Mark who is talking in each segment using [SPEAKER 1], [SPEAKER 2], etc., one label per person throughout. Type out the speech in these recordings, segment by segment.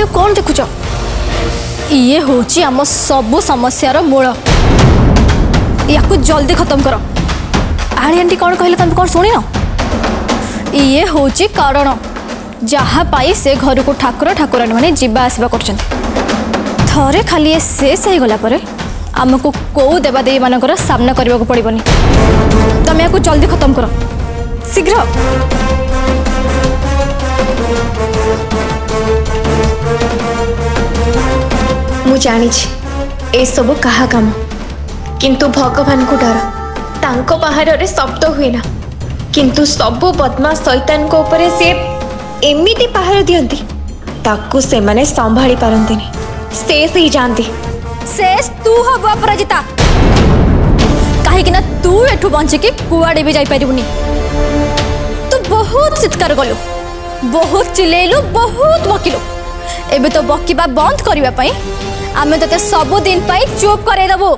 [SPEAKER 1] video କ'ଣ ଦେଖୁଛ ଇଏ ହେଉଛି ଆମ ସବୁ ସମସ୍ୟାର ମୂଳ ୟାକୁ ଜଲ୍ଦି ଖତମ କର ଆଳି ଆଣ୍ଟି କ'ଣ କହିଲେ ତମେ କ'ଣ ଶୁଣିନ ଇଏ ହେଉଛି କାରଣ ଯାହା ପାଇଁ ସେ ଘରକୁ ଠାକୁର ଠାକୁରାଣୀମାନେ ଯିବା ଆସିବା କରୁଛନ୍ତି ଥରେ ଖାଲି ଏ ଶେଷ ହେଇଗଲା ପରେ ଆମକୁ କେଉଁ ଦେବାଦେବୀମାନଙ୍କର ସାମ୍ନା କରିବାକୁ ପଡ଼ିବନି ତମେ ୟାକୁ ଜଲ୍ଦି ଖତମ କର ଶୀଘ୍ର
[SPEAKER 2] सब कहा कम किंतु भगवान को डर बाहर
[SPEAKER 1] शब्द हुए ना किंतु सब बदमा सैतान सी पहार दिखती संभा पारती तू हब अपराजिता कहीं तू एठ बचिक कड़े भी जापर तू बहुत चित्कार कलु बहुत चिलेलु बहुत मकिलु এবে তো
[SPEAKER 2] বকিবা বন্ধ করা আমি তোতে সবুদিন চুপ
[SPEAKER 3] করাই দেবু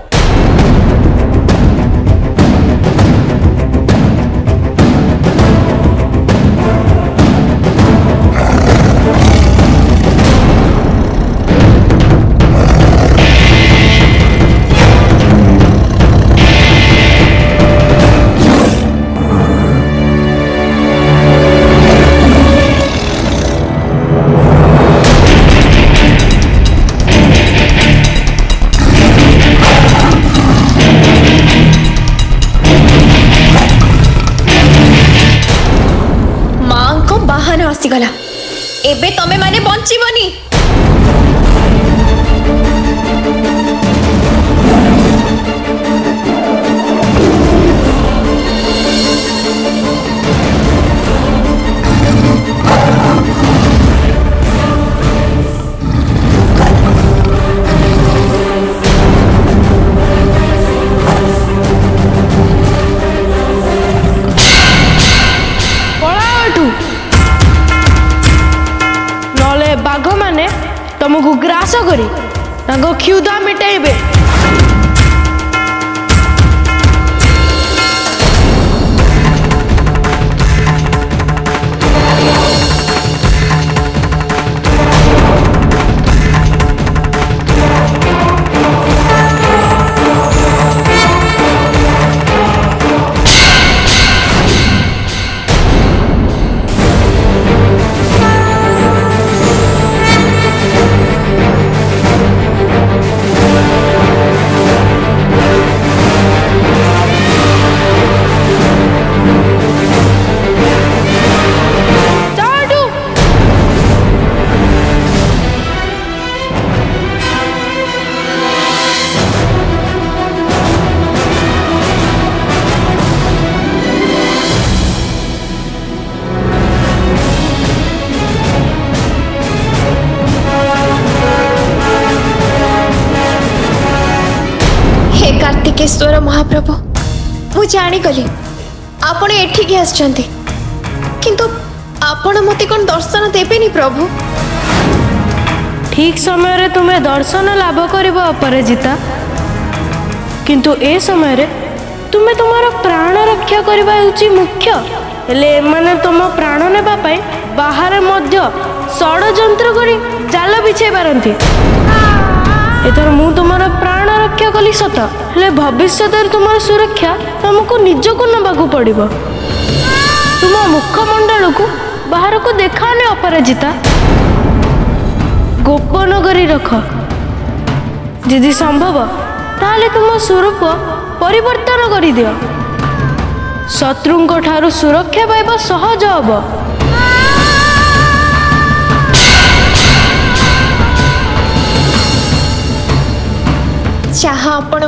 [SPEAKER 3] मान बसीगला एबे तमे माने बंचीबनी ग्रास करी तक क्षुदा
[SPEAKER 2] मिटेबे ईश्वर महाप्रभु ମୁଁ ଜାଣିଗଲି ଆପଣ ଏଠିକି ଆସିଛନ୍ତି କିନ୍ତୁ ଆପଣ ମୋତେ କ'ଣ ଦର୍ଶନ ଦେବେନି ପ୍ରଭୁ
[SPEAKER 3] ଠିକ୍ ସମୟରେ ତୁମେ ଦର୍ଶନ ଲାଭ କରିବ ଅପରାଜିତା କିନ୍ତୁ ଏ ସମୟରେ ତୁମେ ତୁମର ପ୍ରାଣ ରକ୍ଷା କରିବା ହେଉଛି ମୁଖ୍ୟ ହେଲେ ଏମାନେ ତୁମ ପ୍ରାଣ ନେବା ପାଇଁ ବାହାରେ ମଧ୍ୟ ଷଡ଼ଯନ୍ତ୍ର କରି ଜାଲ ବିଛାଇ ପାରନ୍ତି ଏଥର ମୁଁ ତୁମର ପ୍ରାଣ ରକ୍ଷା କଲି ସତ ହେଲେ ଭବିଷ୍ୟତରେ ତୁମର ସୁରକ୍ଷା ତୁମକୁ ନିଜକୁ ନେବାକୁ ପଡ଼ିବ ତୁମ ମୁଖମଣ୍ଡଳକୁ ବାହାରକୁ ଦେଖାଅନି ଅପରାଜିତା ଗୋପନ କରି ରଖ ଯଦି ସମ୍ଭବ ତାହେଲେ ତୁମ ସ୍ୱରୂପ ପରିବର୍ତ୍ତନ କରିଦିଅ ଶତ୍ରୁଙ୍କ ଠାରୁ ସୁରକ୍ଷା ପାଇବା ସହଜ ହେବ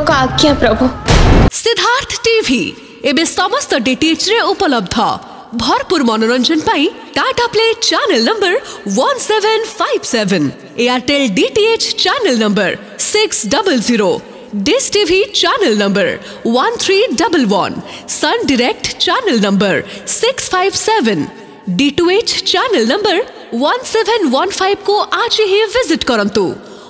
[SPEAKER 2] ଆପଣଙ୍କ ଆଜ୍ଞା ପ୍ରଭୁ
[SPEAKER 4] ସିଦ୍ଧାର୍ଥ ଟିଭି ଏବେ ସମସ୍ତ ଡିଟିଏଚ୍ରେ ଉପଲବ୍ଧ ଭରପୁର ମନୋରଞ୍ଜନ ପାଇଁ Tata play channel number one seven five seven Airtel DTH channel number six double zero dish TV channel number 1311, sun direct channel number 657, D2H channel number 1715 को आज ही विजिट करंतु